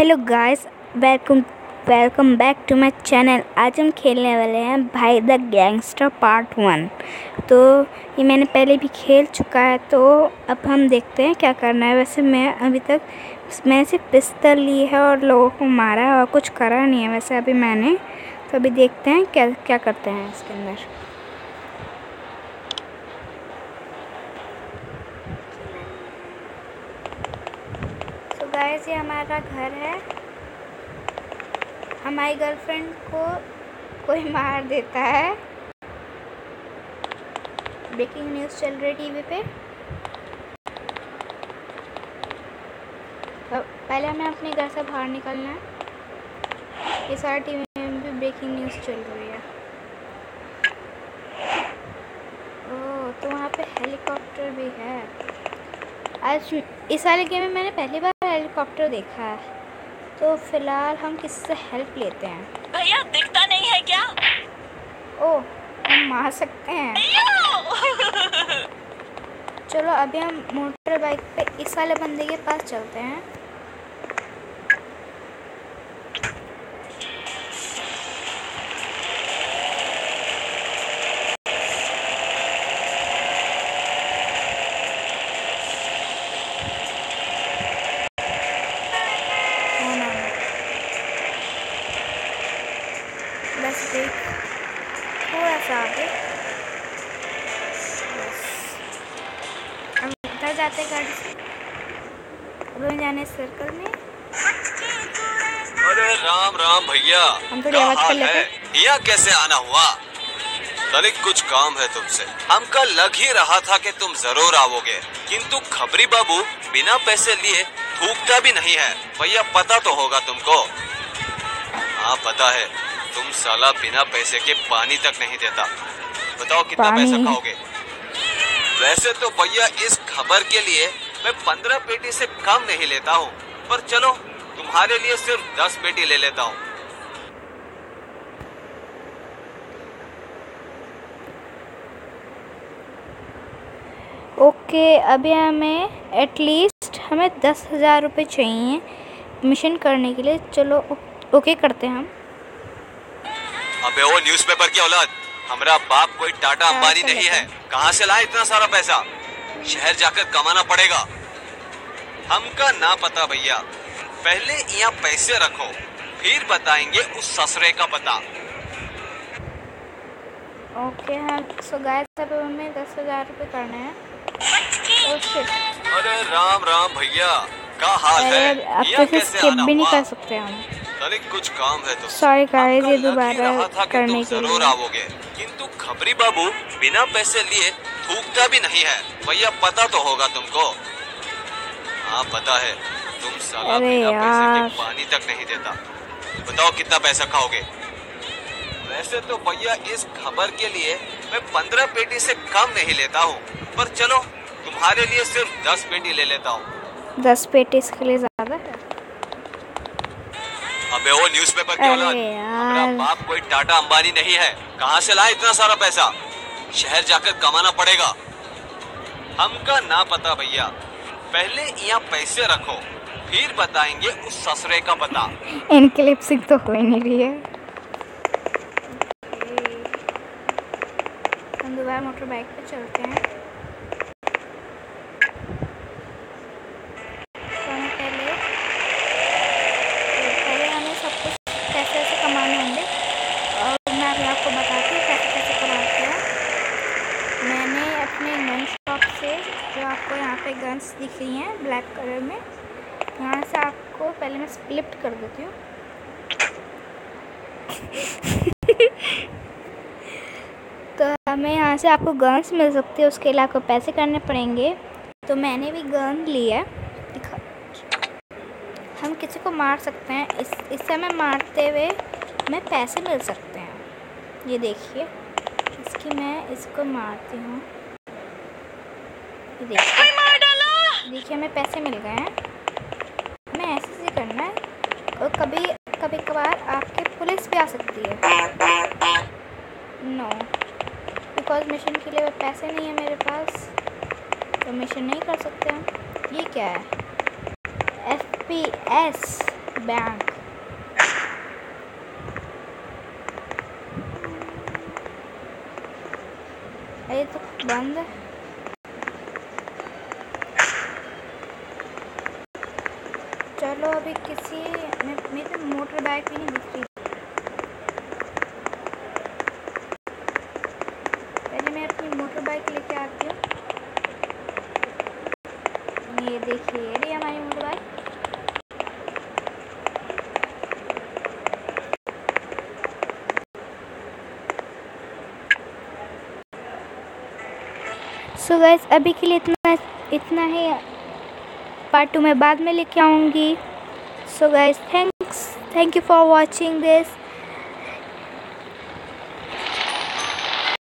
Hello guys welcome welcome back to my channel आज हम खेलने वाले हैं भाई द गैंगस्टर पार्ट वन। तो ये मैंने पहले भी खेल चुका है तो अब हम देखते हैं क्या करना है। वैसे मैं अभी तक, मैंने सिर्फ़ पिस्तल ली है और लोगों को मारा है और कुछ करा नहीं है। वैसे अभी मैंने तो अभी देखते हैं क्या क्या करते हैं इसके अंदर। गाइस ये हमारा घर है। हमारी गर्लफ्रेंड को कोई मार देता है। ब्रेकिंग न्यूज़ चल रही टीवी पे। पहले हमें अपने घर से बाहर निकलना है। ये सारा टीवी में भी ब्रेकिंग न्यूज़ चल रही है। ओह तो वहाँ पे हेलीकॉप्टर भी है। आज इस वाले गेम में मैंने पहली बार हेलीकॉप्टर देखा है। तो फ़िलहाल हम किससे हेल्प लेते हैं? भैया दिखता नहीं है क्या? ओ हम मार सकते हैं। चलो अभी हम मोटर बाइक पे इस वाले बंदे के पास चलते हैं। बस थोड़ा सा आगे। हम उधर जाते गाड़ी से। अब जाने सर्कल में। अरे राम राम भैया। हम क्या आवाज़ कर लेते है? यहाँ कैसे आना हुआ? तनिक कुछ काम है तुमसे। हमका लग ही रहा था कि तुम ज़रूर आओगे। किंतु खबरी बाबू बिना पैसे लिए थूकता भी नहीं है। भैया पता तो होगा तुमको। हाँ पता है। तुम साला बिना पैसे के पानी तक नहीं देता। बताओ कितना पैसा खाओगे? वैसे तो भैया इस खबर के लिए मैं पंद्रह पेटी से कम नहीं लेता हूँ पर चलो तुम्हारे लिए सिर्फ़ दस पेटी ले लेता हूँ। ओके अभी हमें एटलीस्ट हमें दस हज़ार रुपये चाहिए मिशन करने के लिए। चलो ओके करते हैं हम। अबे वो न्यूज़पेपर की औलाद। हमारा बाप कोई टाटा अंबानी नहीं है। कहाँ से लाए इतना सारा पैसा? शहर जाकर कमाना पड़ेगा। हमका ना पता भैया। पहले यहाँ पैसे रखो फिर बताएँगे उस ससुरे का पता। ओके हाँ। सो गाय अब हमें दस हज़ार रुपये करने हैं। अरे राम राम भैया का हाल है? अब तो स्किप भी नहीं कर सकते हम। तनिक कुछ काम है तो Sorry guys, ये दोबारा करने के ज़रूर आओगे। किंतु खबरी बाबू बिना पैसे लिए थूकता भी नहीं है। भैया पता तो होगा तुमको। हाँ पता है। तुम साला अरे बिना पैसे के पानी तक नहीं देता। बताओ कितना पैसा खाओगे? वैसे तो भैया इस खबर के लिए मैं पंद्रह पेटी से कम नहीं लेता हूँ। पर चलो तुम्हारे लिए सिर्फ़ दस पेटी ले लेता हूँ। दस पेटी इसके लिए ज़्यादा है? अबे वो न्यूज़पेपर की औलाद हमारा बाप कोई टाटा अंबानी नहीं है। कहाँ से लाए इतना सारा पैसा? शहर जाकर कमाना पड़ेगा। हमका ना पता भैया। पहले यहाँ पैसे रखो फिर बताएँगे उस ससुरे का पता। इनकी लिपसिंग तो हो ही नहीं रही है। हम दोबारा मोटर बाइक पे चलते हैं तो हमें पहले तो पहले हमें सब कुछ कैसे कैसे कमाने होंगे और मैं अभी आपको बताती हूँ कैसे कैसे कमाते हैं मैंने अपने गन शॉप से जो आपको गन्स दिख रही हैं ब्लैक कलर में। यहाँ से आपको पहले मैं स्प्लिप्ट कर देती हूँ। तो हमें यहाँ से आपको गन्स मिल सकती है, उसके लिए आपको पैसे करने पड़ेंगे। तो मैंने भी गन लिया है। दिखा। हम किसी को मार सकते हैं। इस इससे हमें मारते हुए हमें पैसे मिल सकते हैं। ये देखिए, इसकी मैं इसको मारती हूँ। देखिए। देखिए हमें पैसे मिल गए हैं। हमें ऐसे से करना है। और कभी कभी कभार आपके पुलिस भी आ सकती है। नो बिकॉज़ मिशन के लिए पैसे नहीं है मेरे पास। तो मिशन नहीं कर सकते हम। ये क्या है? एफ़ पी एस बैंक ये तो बंद है। चलो अभी किसी मेरे मोटर बाइक भी नहीं दिख रही। पहले मैं अपनी मोटर बाइक लेके आती हूँ। ये देखिए, ये हमारी motor bike. So so guys अभी के लिए इतना इतना ही। पार्ट टू में बाद में लेके आऊँगी। so guys thanks. Thank you for watching this.